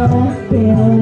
I'll feel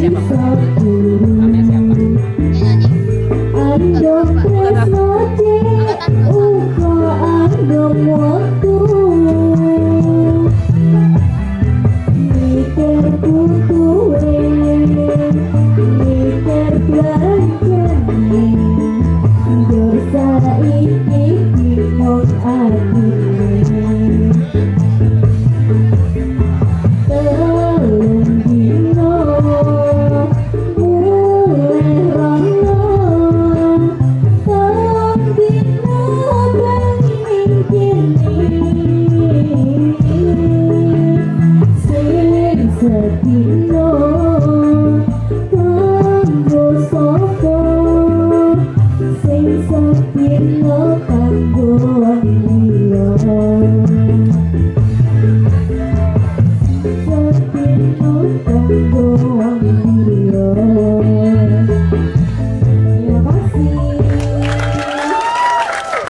Спасибо. Oh